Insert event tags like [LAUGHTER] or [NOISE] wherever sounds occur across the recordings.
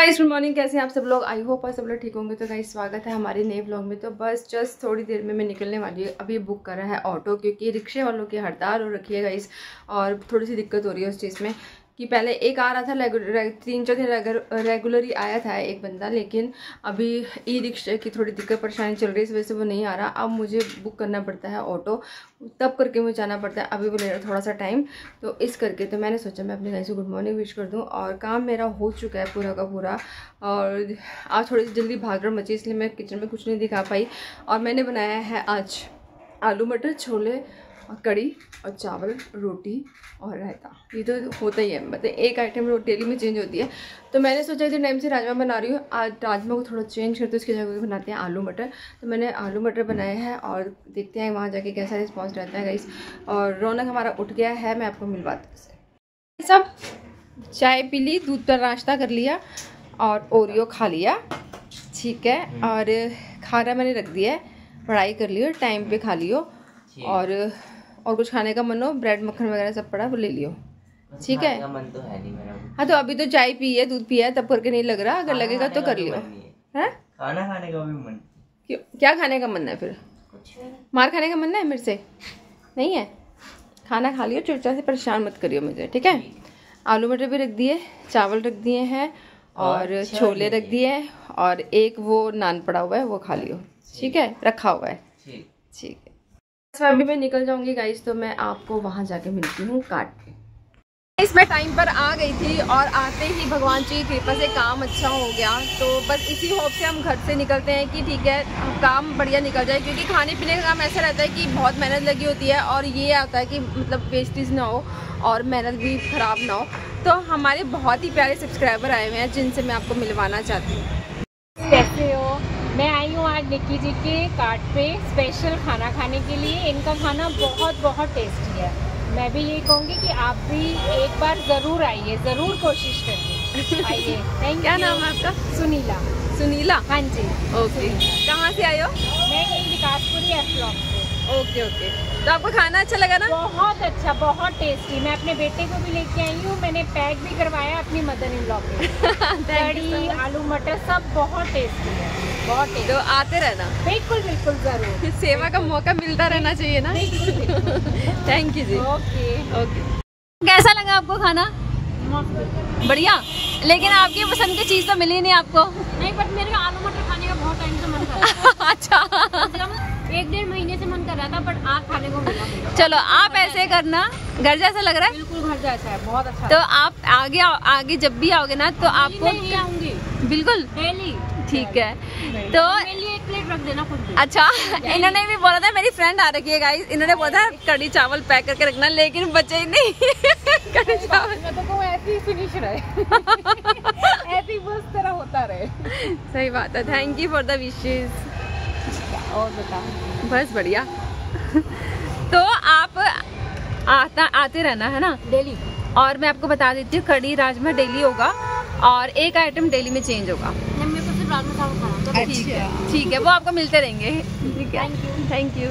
Guys good morning कैसे हैं आप सब लोग? आई होप आप सब लोग ठीक होंगे। तो गाइस स्वागत है हमारे नए ब्लॉग में। तो बस जस्ट थोड़ी देर में मैं निकलने वाली हूँ। अभी बुक करा है ऑटो क्योंकि रिक्शे वालों की हड़ताल हो रखी है गाइस और थोड़ी सी दिक्कत हो रही है उस चीज़ में। कि पहले एक आ रहा था तीन चार दिन रेगुलर ही आया था एक बंदा, लेकिन अभी ई रिक्शा की थोड़ी दिक्कत, परेशानी चल रही है, इस वजह से वो नहीं आ रहा। अब मुझे बुक करना पड़ता है ऑटो तब करके मुझे जाना पड़ता है। अभी वो ले रहा थोड़ा सा टाइम तो इस करके तो मैंने सोचा, मैं अपने घर से गुड मॉर्निंग विश कर दूँ, और काम मेरा हो चुका है पूरा का पूरा, और आज थोड़ी सी जल्दी भाग रहा मची इसलिए मैं किचन में कुछ नहीं दिखा पाई, और मैंने बनाया है आज आलू मटर छोले और कड़ी और चावल रोटी और रायता। ये तो होता ही है मतलब एक आइटम डेली में चेंज होती है। तो मैंने सोचा इतने टाइम से राजमा बना रही हूँ। आज राजमा को थोड़ा चेंज करते उसकी जगह बनाते हैं आलू मटर। तो मैंने आलू मटर बनाए हैं और देखते हैं वहाँ जाके कैसा रिस्पॉन्स रहता है गाइस और रौनक हमारा उठ गया है मैं आपको मिलवाती हूँ सब चाय पी ली दूध पर नाश्ता कर लिया और ओरियो खा लिया। ठीक है और खाना मैंने रख दिया है पढ़ाई कर लियो टाइम पे खा लियो। और और कुछ खाने का मन हो ब्रेड मक्खन वगैरह सब पड़ा वो ले लियो। ठीक है? मन तो है नहीं मेरा। हाँ तो अभी तो चाय पी है दूध पिया है तब करके नहीं लग रहा। अगर लगेगा तो कर लियो। है। खाना खाने का भी मन क्यों? क्या खाने का मन है फिर? कुछ मार खाने का मन है मेरे से? नहीं है? खाना खा लियो चुपचाप से परेशान मत करियो मुझे ठीक है? आलू मटर भी रख दिए चावल रख दिए हैं और और छोले रख दिए और एक वो नान पड़ा हुआ है वो खा लियो। ठीक। है? रखा हुआ है। ठीक। ठीक तो अभी मैं निकल जाऊँगी गाइस तो मैं आपको वहाँ जाके मिलती हूँ काट के। इस मैं टाइम पर आ गई थी और आते ही भगवान जी कृपा से काम अच्छा हो गया। तो बस इसी होप से हम घर से निकलते हैं कि ठीक है, काम बढ़िया निकल जाए, क्योंकि खाने पीने का काम ऐसा रहता है कि बहुत मेहनत लगी होती है और ये आता है कि मतलब वेस्टेज ना हो और मेहनत भी ख़राब ना हो। तो हमारे बहुत ही प्यारे सब्सक्राइबर आए हुए हैं जिनसे मैं आपको मिलवाना चाहती हूँ कैसे हो मैं आई हूँ आज निक्की जी के कार्ट पे स्पेशल खाना खाने के लिए इनका खाना बहुत बहुत टेस्टी है। मैं भी यही कहूँगी कि आप भी एक बार ज़रूर आइए ज़रूर कोशिश करिए। आइए। [LAUGHS] थैंक क्या नाम है आपका? सुनीला। सुनीला? हाँ जी। ओके कहाँ से आए हो? मैं यही Vikaspuri F block okay okay तो आपको खाना अच्छा लगा ना? बहुत अच्छा बहुत टेस्टी मैं अपने बेटे को भी लेके आई हूँ। मैंने पैक भी करवाया अपनी मदर इन लॉ so कड़ी आलू मटर सब बहुत टेस्टी है। बहुत तो आते रहना। बिल्कुल बिल्कुल ज़रूर। सेवा का मौका मिलता रहना चाहिए ना? Thank you ji. Okay okay कैसा लगा आपको खाना? बढ़िया। लेकिन आपकी पसंद की चीज़ तो मिली नहीं आपको? नहीं बट मेरे आलू मटर खाने का बहुत टाइम से मन कर रहा था। [LAUGHS] अच्छा। एक डेढ़ महीने से मन कर रहा था बट आज खाने को मिला चलो आप ऐसे करना। घर जैसा लग रहा है? बिल्कुल घर जैसा है बहुत अच्छा। तो आप आगे आगे जब भी आओगे ना तो आपको बिल्कुल। ठीक है। तो अच्छा इन्होंने भी बोला था मेरी फ्रेंड आ रखी है गाइस इन्होंने बोला था कड़ी चावल पैक करके रखना लेकिन बचे ही नहीं। [LAUGHS] कड़ी चावल मैं तो कहूँ ऐसे फिनिश रहे। [LAUGHS] ऐसे बस तरह होता रहे। सही बात है। थैंक यू फॉर द विशेष और बता बस बढ़िया। [LAUGHS] तो आप आता आते रहना है ना? डेली। और मैं आपको बता देती हूँ कड़ी राजमा डेली होगा और एक आइटम डेली में चेंज होगा। राजमा चावल खाना तो ठीक है ठीक है वो आपको मिलते रहेंगे। ठीक है? थैंक यू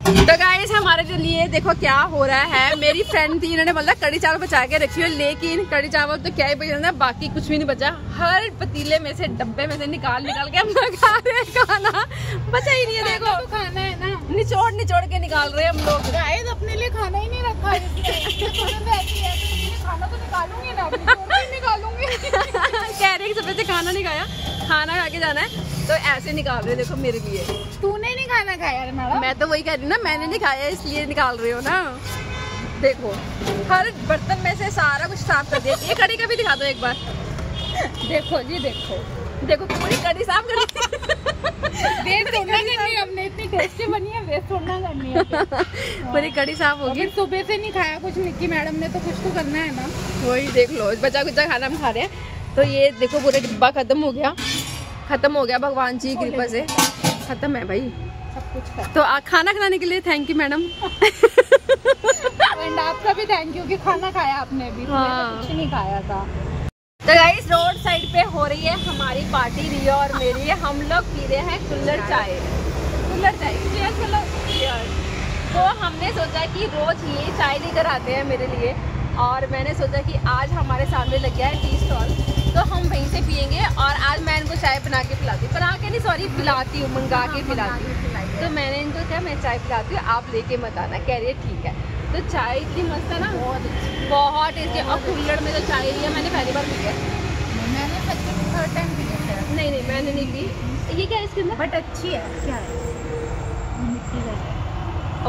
तो गाइस हमारे जो लिए देखो क्या हो रहा है। मेरी फ्रेंड थी इन्होंने बोला कड़ी चावल बचा के रखी हो लेकिन कड़ी चावल तो क्या ही बचा है बाकी कुछ भी नहीं बचा। हर पतीले में से डब्बे में से निकाल निकाल के हम लोग खा रहे हैं खाना। बचा ही नहीं है देखो। तो खाना है ना। निचोड़ निचोड़ के निकाल रहे हैं हम लोग। शायद अपने लिए खाना ही नहीं रखा [LAUGHS] खाना तो निकालूँगी ना निकालूँगी। [LAUGHS] कह रहे हैं कि सुबह से खाना नहीं खाया। खाना खा के जाना है। तो ऐसे निकाल रहे हो देखो मेरे लिए। तूने नहीं खाना खाया मैडम? मैं तो वही कह रही हूँ ना मैंने नहीं खाया इसलिए निकाल रही हो ना। देखो हर बर्तन में से सारा कुछ साफ़ कर दिया। ये कड़ी का भी दिखा दो एक बार। देखो जी देखो। देखो पूरी कड़ी साफ़ कर है है है। पूरी कड़ी साफ़ होगी। सुबह से नहीं खाया कुछ निक्की मैडम ने तो कुछ तो करना है ना। वही देख लो बचा कुचा खाना हम खा रहे हैं। तो ये देखो पूरा डिब्बा खत्म हो गया। खत्म हो गया भगवान जी की कृपा से। खत्म है भाई। सब कुछ तो आ, खाना खिलाने के लिए थैंक यू मैडम एंड आपका भी थैंक यू कि खाना खाया आपने भी। मैंने हाँ। तो कुछ नहीं खाया था। तो गाइस रोड साइड पे हो रही है हमारी पार्टी रिया और मेरी। हम लोग पी रहे हैं कुल्लर चाय। कुल्लर चाय। तो हमने सोचा कि रोज ये चाय लेकर आते हैं मेरे लिए। और मैंने सोचा कि आज हमारे सामने लग गया है टी स्टॉल तो हम वहीं से पियेंगे और आज मैं इनको चाय बना के पिलाती हूँ। बना के नहीं सॉरी पिलाती हूँ मंगा के पिलाती हूँ। तो मैंने इनको कहा मैं चाय पिलाती हूँ आप लेके मत आना कह रही है ठीक है। तो चाय इतनी मस्त है ना बहुत अच्छी। बहुत टेस्टी और कुल्लड़ में तो चाय लिया मैंने पहली बार पी है। मैंने थर्ड टाइम पी है। नहीं नहीं मैंने नहीं पी। ये क्या है इसके अंदर? बट अच्छी है क्या है?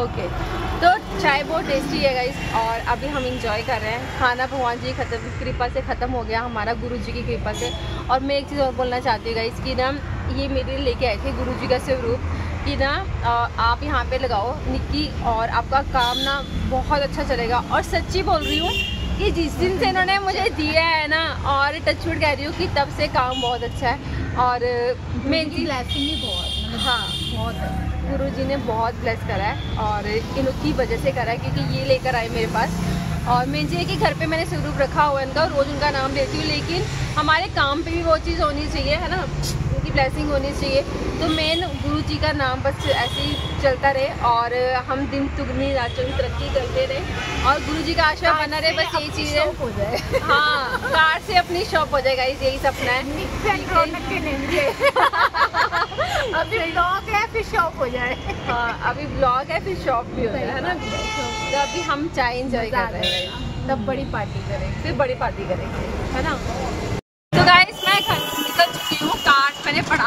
ओके तो चाय बहुत टेस्टी है गाइस और अभी हम इंजॉय कर रहे हैं. खाना भगवान जी की खत्म कृपा से ख़त्म हो गया हमारा गुरु जी की कृपा से. और मैं एक चीज़ और बोलना चाहती हूँ गाइस कि ना ये मेरे लिए लेके आए थे गुरु जी का स्वरूप कि ना आप यहाँ पे लगाओ निक्की और आपका काम ना बहुत अच्छा चलेगा. और सच्ची बोल रही हूँ कि जिस दिन से इन्होंने मुझे दिया है ना और टचवुड कह रही हूँ कि तब से काम बहुत अच्छा है. और मेरी ब्लेसिंग भी बहुत हाँ. बहुत गुरु जी ने बहुत ब्लेस करा है और इन की वजह से करा है क्योंकि ये लेकर आए मेरे पास। और मैं है कि घर पे मैंने स्वरूप रखा हुआ है इनका रोज़ उनका नाम लेती हूँ, लेकिन हमारे काम पे भी वो चीज़ होनी चाहिए, है ना? उनकी ब्लेसिंग होनी चाहिए। तो मेन गुरु जी का नाम बस ऐसे ही चलता रहे और हम दिन तुगनी रात तरक्की करते रहे। और गुरु जी का आशा बना रहे बस यही चीज़ है। हो जाए। हाँ कार से अपनी शॉप हो जाएगा यही सपना है। [LAUGHS] अभी ब्लॉग है फिर शॉप हो जाए। हाँ अभी ब्लॉग है फिर शॉप भी हो जाए है ना? तो अभी हम चाय इंजॉय कर रहे हैं। तब बड़ी पार्टी करेंगे। फिर बड़ी पार्टी करेंगे है ना? तो गाइस मैं घर निकल चुकी हूँ।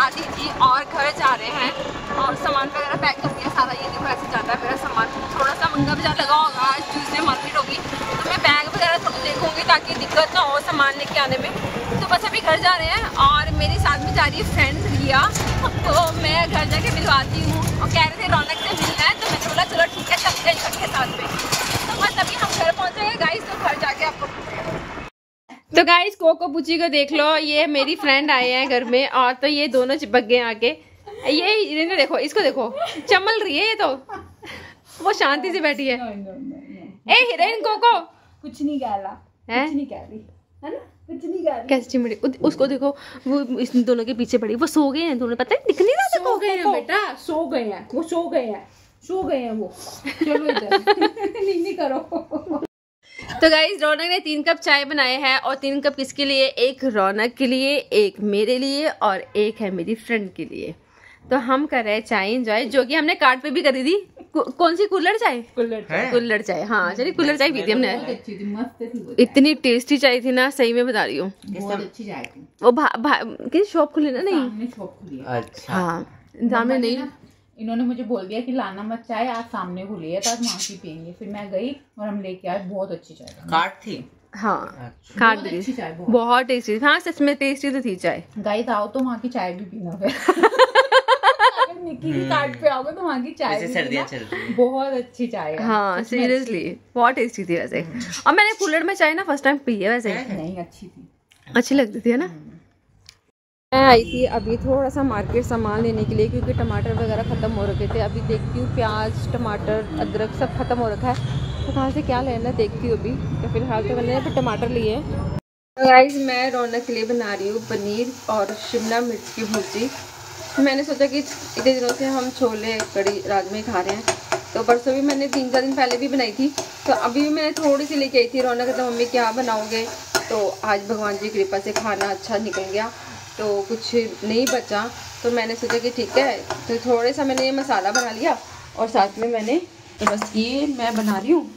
कार्ड मैंने पढ़ा दी थी और घर जा रहे हैं। और सामान वगैरह पैक कर दिया सारा ये देखो, ऐसे जाता है मेरा सामान। थोड़ा सा मंगा बाज़ार लगा होगा, आज ट्यूजडे मार्केट होगी। तो मैं बैग वगैरह थोड़ा देखूँगी ताकि दिक्कत ना हो सामान लेके आने में। तो बस अभी घर जा रहे हैं और मेरे साथ में जा रही है फ्रेंड रिया। तो मैं घर जाके मिलवाती हूँ। और कह रहे थे रौनक से मिलना है तो मैंने बोला, चलो ठीक है चलते हैं साथ में। तो बस अभी हम घर पहुँचेंगे गाइस तो तो गाइस कोको पुची को देख लो ये मेरी फ्रेंड आए हैं घर में और तो ये दोनों चिपक गए आके ये इन्हें देखो इसको देखो। चमल रही है ये तो। वो शांति से बैठी है। ए हिरेन कोको कुछ नहीं कह रहा। है? नहीं कह रही। है ना? कुछ नहीं कह रही। कैसे चिमड़ी? उसको देखो। वो इस दोनों के पीछे पड़ी। वो सो गए हैं दोनों पता है? दिख नहीं रहा सो गए हैं बेटा सो गए हैं। वो सो गए हैं। सो गए हैं वो। चलो इधर। [LAUGHS] नहीं नहीं करो। तो गाइज़ रौनक ने तीन कप चाय बनाए हैं और तीन कप किसके लिए? एक रौनक के लिए एक मेरे लिए और एक है मेरी फ्रेंड के लिए। तो हम कर रहे हैं चाय इंजॉय जो कि हमने कार्ड पे भी करी थी। कौ- कौन सी? कुल्लड़ चाय? कुल्लड़ चाय। हाँ? चलिए कुल्लड़ चाय पी थी हमने। अच्छी थी मस्त थी वो इतनी टेस्टी चाय थी ना सही में बता रही हूँ। अच्छी वो भा, भा, किस शॉप खुली ना नहीं? शॉप खुली अच्छा। हाँ सामने नहीं। इन्होंने मुझे बोल दिया कि लाना मत चाय आज सामने है तो आज वहाँ की पियेंगे फिर मैं गई और हम लेके आए बहुत अच्छी चाय थी। कार्ड थी? हाँ बहुत दी। अच्छी चाय बहुत। टेस्टी हाँ सच में टेस्टी तो थी चाय। गाइस आओ तो वहाँ की चाय भी पीना फिर। [LAUGHS] की कार्ड पे आओगे तो वहाँ की चाय सर्दियाँ बहुत अच्छी चाय हाँ। अच्छी। सीरियसली बहुत टेस्टी थी वैसे। और मैंने कुल्लड़ में चाय ना फ़र्स्ट टाइम पी है वैसे। नहीं अच्छी थी। अच्छी लगती थी है ना? मैं आई थी अभी थोड़ा सा मार्केट सामान लेने के लिए क्योंकि टमाटर वगैरह ख़त्म हो रखे थे। अभी देखती हूँ प्याज, टमाटर, अदरक सब ख़त्म हो रखा है। तो कहाँ से क्या लेना देखती हूँ अभी। तो फ़िलहाल तो मैंने फिर टमाटर लिए हैं। गाइस मैं रौनक के लिए बना रही हूँ पनीर और शिमला मिर्च की भुर्जी। मैंने सोचा कि इतने दिनों से हम छोले कड़ी राजमे खा रहे हैं। तो परसों भी मैंने तीन चार दिन पहले भी बनाई थी। तो अभी भी मैंने थोड़ी सी लेके आई थी। रौनक कहता, मम्मी, क्या बनाओगे? तो आज भगवान जी की कृपा से खाना अच्छा निकल गया। तो कुछ नहीं बचा। तो मैंने सोचा कि ठीक है तो थोड़े सा मैंने ये मसाला बना लिया और साथ में मैंने तो बस ये मैं बना रही हूँ।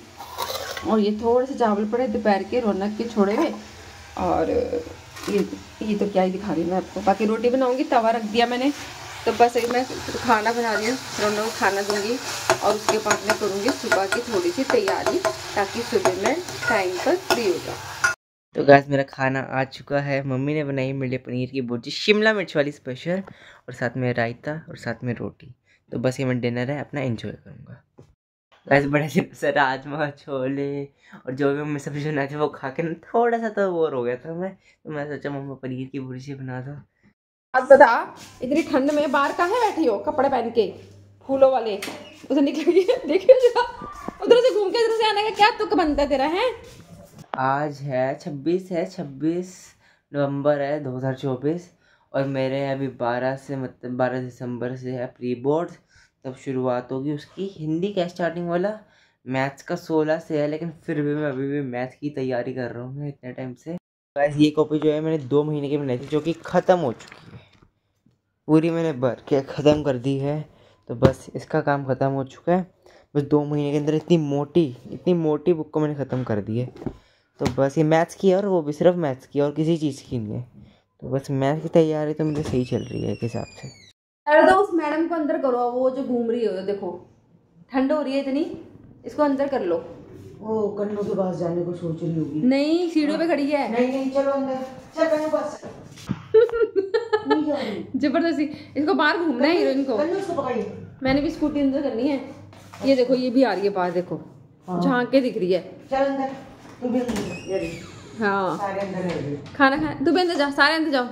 और ये थोड़े से चावल पड़े दोपहर के रौनक के छोड़े हुए। और ये ये तो क्या ही दिखा रही हूँ मैं आपको। बाकी रोटी बनाऊँगी, तवा रख दिया मैंने। तो बस अभी मैं खाना बना रही हूँ, रौनक को खाना दूँगी और उसके बाद मैं करूँगी सुबह की थोड़ी सी तैयारी ताकि सुबह मैं टाइम पर फ्री हो जाऊँ। तो गैस मेरा खाना आ चुका है। मम्मी ने बनाई मेरे लिए पनीर की भुर्जी शिमला मिर्च वाली स्पेशल और साथ में रायता, और साथ में रोटी। तो बस ये मैं डिनर है, अपना एंजॉय करूँगा। गैस बड़े से राजमा छोले, और जो भी मम्मी सब्ज़ी बनाई थी वो खा के ना थोड़ा सा तो बोर हो गया था मैं। तो मैं सोचा मम्मा पनीर की भुर्जी बना दो। अब बता, इतनी ठंड में बाहर कहाँ बैठी हो? कपड़े पहन के, फूलों वाले। उधर निकलेगी [LAUGHS] देखियो जरा। उधर से घूम के, इधर से आने का क्या तुक बनता तेरा, है? आज है छब्बीस है छब्बीस नवंबर है 2024 और मेरे अभी 12 से मतलब 12 दिसंबर से है प्री बोर्ड। तब शुरुआत होगी उसकी हिंदी का स्टार्टिंग वाला। मैथ्स का 16 से है लेकिन फिर भी मैं अभी भी मैथ की तैयारी कर रहा हूँ मैं इतने टाइम से। Guys, ये कॉपी जो है मैंने दो महीने की बनाई थी जो कि ख़त्म हो चुकी है। पूरी मैंने भर के ख़त्म कर दी है तो बस इसका काम ख़त्म हो चुका है। बस दो महीने के अंदर इतनी मोटी इतनी मोटी बुक को मैंने ख़त्म कर दी है। तो बस ये मैथ्स की है और वो भी सिर्फ़ मैथ्स की और किसी चीज़ की नहीं है। तो बस मैथ्स की तैयारी तो मुझे सही चल रही है एक हिसाब से। अरे तो उस मैडम को अंदर करो वो जो घूम रही है देखो। ठंड हो रही है इतनी इसको अंदर कर लो। वो कन्नू के पास जाने को सोच रही होगी। नहीं सीढ़ियों पे खड़ी है। नहीं नहीं चलो अंदर। चल कन्नू पास रही। ज़बरदस्ती। इसको बाहर घूमना है हीरोइन को कन्नू उसको पकड़िए। मैंने भी स्कूटी अंदर करनी है। ये देखो ये भी आ रही है बाहर देखो। झाँक के दिख रही है। चल अंदर। हाँ सारे अंदर खाना खा तू भी अंदर जा सारे अंदर जाओ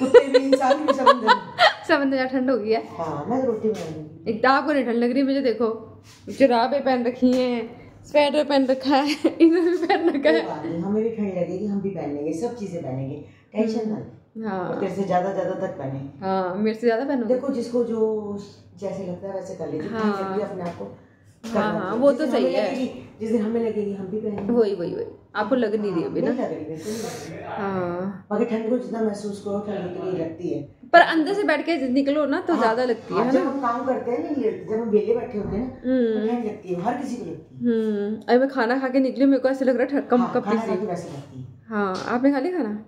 सब अंदर। [LAUGHS] सब अंदर जा ठंड हो गई है। मैं रोटी बना दूँगी एक तो आपको नहीं ठंड लग रही मुझे देखो। जुराबे पहन रखी हैं स्वेटर पहन रखा है [LAUGHS] इधर भी पहन रखा है। हमें भी ठंड लगेगी हम भी पहन लेंगे सब चीज़ें पहनेंगे। टेंशन ना हाँ। तेरे से ज़्यादा ज़्यादा तक पहने। हाँ मेरे से ज़्यादा पहनो। देखो जिसको जो जैसे लगता है वैसे कर लीजिए। है। अपने आप को हाँ, हाँ, वो तो सही है। जिस दिन हमें लगेगी हम भी पहनेंगे। वही वही वही। आपको लग नहीं रही अभी ना। हाँ। बाकी ठंड को जितना महसूस करो ठंड उतनी लगती है। पर अंदर से बैठ के निकलो ना तो ज़्यादा लगती है ना जब हम काम करते हैं ना ये- जब हम बेले बैठे होते हैं ना तो ठंड लगती है हर किसी को लगती है। हम्म। अभी मैं खाना खा के निकली मेरे को ऐसे लग रहा है कम हाँ, कपड़ी खाना खा सी के वैसे लगती है। हाँ आपने खा लिया खाना?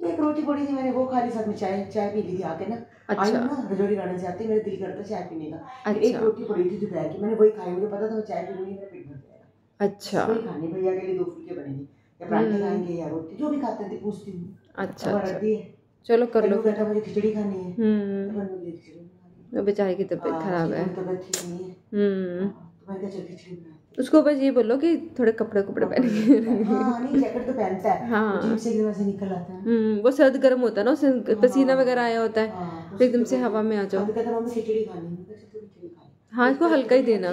एक रोटी पड़ी थी मैंने वो खा ली साथ में चाय चाय पी ली थी आके ना। अच्छा। आई ना रजौरी गार्डन से आती मेरा दिल करता चाय पीने का। एक अच्छा। रोटी पड़ी थी दोपहर की मैंने वही खाई मुझे पता था मैं चाय पी लूँगी मेरा पेट भर जाएगा। अच्छा। वही खानी भैया के लिए दो फुलके बनेंगे या पराठे खाएँगे या रोटी जो भी खाते थे पूछती हूँ। अच्छा अच्छा। है। चलो कर लो। कहता मुझे खिचड़ी खानी है। हम्म। तो बेचारे की तबीयत हाँ, खराब है। तबीयत ठीक नहीं है। तो। उसको बस ये बोलो कि थोड़े कपड़े कपड़े पहन के हाँ तो पहनता है हाँ। से निकल आता है हम्म वो सर्द गर्म होता है ना पसीना वगैरह आया होता है हाँ, तो एकदम से हवा में आ जाओ तो है मैं कहा, "चल, तू खिचड़ी खा ले।" हाँ इसको हल्का ही देना।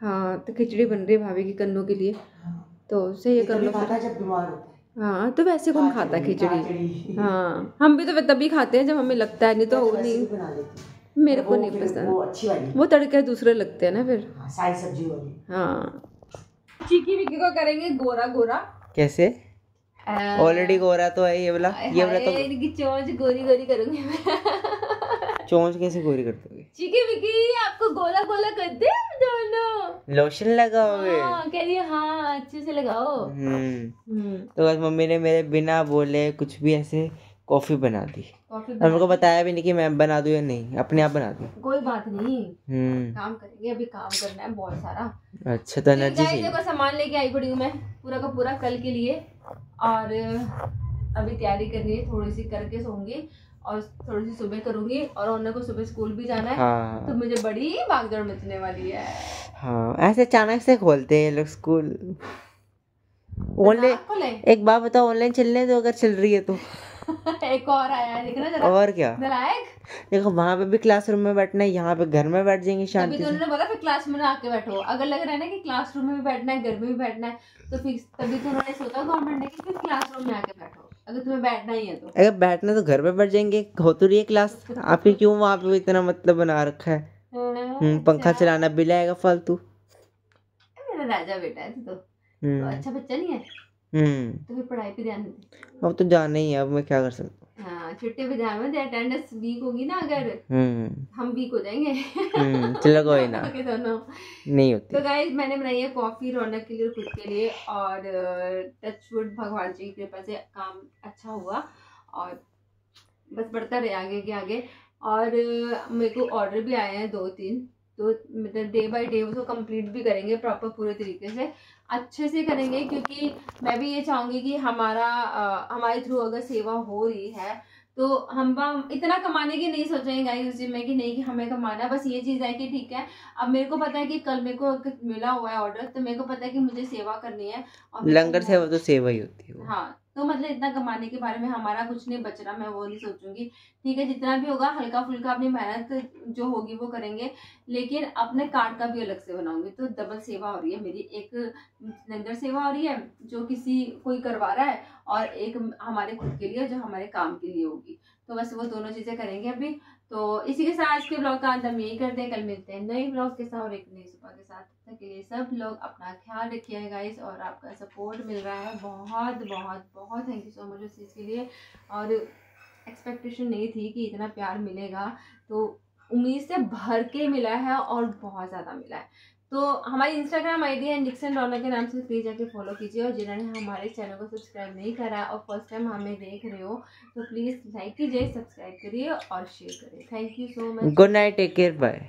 हाँ तो खिचड़ी बन रही है भाभी की कन्नों के लिए हाँ। तो उससे ये कर लो है जब बीमार होता है हाँ तो वैसे कौन खाता है खिचड़ी हाँ हम भी तो तभी खाते हैं जब हमें लगता है नहीं तो वैसे नहीं हूँ। मेरे को वो नहीं पसंद। वो अच्छी वाली। वो तड़के दूसरे लगते हैं ना फिर। हाँ, सारी सब्ज़ी वाली। हाँ। चीकी विकी को करेंगे गोरा गोरा। कैसे? ऑलरेडी गोरा तो है ये वाला। ये वाला तो इनकी चोंच गोरी गोरी करूँगी मैं। चोंच कैसे गोरी कर दोगे? चीकी विकी आपको गोला गोला कर दे दोनों। लोशन लगाओगे हाँ कह रही है, हाँ अच्छे से लगाओ। हम्म। हम्म। तो बस मम्मी ने मेरे बिना बोले कुछ भी ऐसे कॉफ़ी बना दी। कॉफ़ी और मेरे को बताया भी नहीं कि मैं बना दूँ या नहीं अपने आप बना दी। कोई बात नहीं। हम्म। काम करेंगे अभी काम करना है बहुत सारा। अच्छा तो एनर्जी चाहिए सामान लेके आई पड़ी हूँ मैं पूरा का पूरा कल के लिए। और अभी तैयारी करनी है थोड़ी सी करके सोऊँगी और थोड़ी सी सुबह करूँगी और ओनर को सुबह स्कूल भी जाना है हाँ। तो मुझे बड़ी भागदौड़ मचने वाली है। हाँ ऐसे अचानक से खोलते हैं लोग स्कूल। ऑनलाइन एक बात बताओ ऑनलाइन चलने दो अगर चल रही है तो। [LAUGHS] एक और आया है दिख रहा जरा। और क्या? नलायक देखो वहाँ पे भी क्लासरूम में बैठना है यहाँ पे घर में बैठ जाएँगे तभी शांति तो से। उन्होंने बोला फिर क्लास में ना आके बैठो। अगर लग रहा है ना कि क्लासरूम में भी बैठना है घर में भी बैठना है तो फिर तभी तो उन्होंने सोचा गवर्नमेंट ने कि फिर क्लासरूम में आके बैठो। अगर तुम्हें बैठना ही है तो। अगर बैठना तो घर में बैठ जाएँगे। हो तो रही है क्लास [LAUGHS] आपके क्यों वहाँ पे इतना मतलब बना रखा है? हम्म, पंखा चलाना बिल आएगा फालतू। मेरा राजा बेटा है तू तो। तो हम्म अच्छा बच्चा नहीं है? हम्म तो फिर पढ़ाई पे ध्यान अब तो जाना ही है अब मैं क्या कर सकता हाँ? छुट्टी पे ध्यान में अटेंडेंस वीक होगी ना अगर हम्म। हम वीक हो जाएँगे। हम्म चलो कोई ना। [LAUGHS] दोनों। नहीं होती। तो गाइज़ मैंने बनाई है कॉफ़ी रौनक के लिए खुद के लिए और टचवुड भगवान जी की कृपा से काम अच्छा हुआ और बस बढ़ता रहे आगे के आगे। और मेरे को ऑर्डर भी आए हैं दो तीन। तो मतलब डे बाय डे उसको कंप्लीट भी करेंगे प्रॉपर पूरे तरीके से अच्छे से करेंगे क्योंकि मैं भी ये चाहूँगी कि हमारा अ, हमारे थ्रू अगर सेवा हो रही है तो हम इतना कमाने की नहीं सोचेंगे गाइस उसी में कि नहीं कि हमें कमाना बस ये चीज़ है कि ठीक है अब मेरे को पता है कि कल मेरे को मिला हुआ है ऑर्डर तो मेरे को पता है कि मुझे सेवा करनी है और लंगर सेवा तो सेवा ही होती है हाँ तो मतलब इतना कमाने के बारे में हमारा कुछ नहीं बच रहा मैं वो नहीं सोचूँगी। ठीक है, जितना भी होगा हल्का फुल्का अपनी मेहनत जो होगी वो करेंगे, लेकिन अपने कार्ड का भी अलग से बनाऊँगी। तो डबल सेवा हो रही है मेरी। एक लंगर सेवा हो रही है, जो किसी, कोई करवा रहा है, और एक हमारे खुद के लिए जो हमारे काम के लिए होगी। तो बस वो दोनों चीज़ें करेंगे अभी। तो इसी के साथ आज के ब्लॉग का अंत हम यही करते हैं। कल मिलते हैं नए ब्लॉग के साथ और एक नई सुबह के साथ। तक के लिए सब लोग अपना ख्याल रखिए गाइस और आपका सपोर्ट मिल रहा है। बहुत बहुत बहुत थैंक यू सो मच उस चीज़ के लिए। और एक्सपेक्टेशन नहीं थी कि इतना प्यार मिलेगा। तो उम्मीद से भर के मिला है और बहुत ज़्यादा मिला है। तो हमारी इंस्टाग्राम आईडी है निक्सन डॉलर के नाम से प्लीज़ जाके फॉलो कीजिए। और जिन्होंने हमारे चैनल को सब्सक्राइब नहीं करा और फ़र्स्ट टाइम हमें देख रहे हो तो प्लीज़ लाइक कीजिए सब्सक्राइब करिए और शेयर करिए। Thank you so much good night take care bye